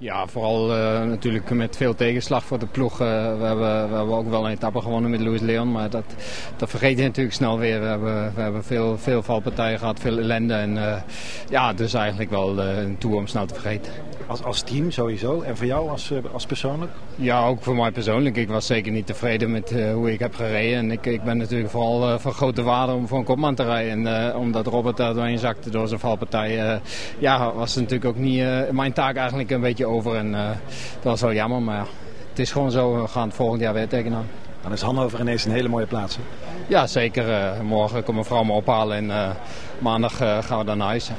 Ja, vooral uh, natuurlijk met veel tegenslag voor de ploeg. Uh, we, hebben, we hebben ook wel een etappe gewonnen met Louis Leon, maar dat, dat vergeet je natuurlijk snel weer. We hebben, we hebben veel, veel valpartijen gehad, veel ellende. En uh, ja, dus eigenlijk wel een tour om snel te vergeten. Als, als team sowieso en voor jou als, als persoonlijk? Ja, ook voor mij persoonlijk. Ik was zeker niet tevreden met hoe ik heb gereden. En ik, ik ben natuurlijk vooral van grote waarde om voor een kopman te rijden. En omdat Robert daar doorheen zakte door zijn valpartij, ja, was het natuurlijk ook niet mijn taak eigenlijk een beetje over. En dat was wel jammer, maar het is gewoon zo. We gaan het volgend jaar weer tegenaan. Dan is Hannover ineens een hele mooie plaats. Hè? Ja, zeker. Morgen komt mijn vrouw me ophalen en maandag gaan we dan naar huis.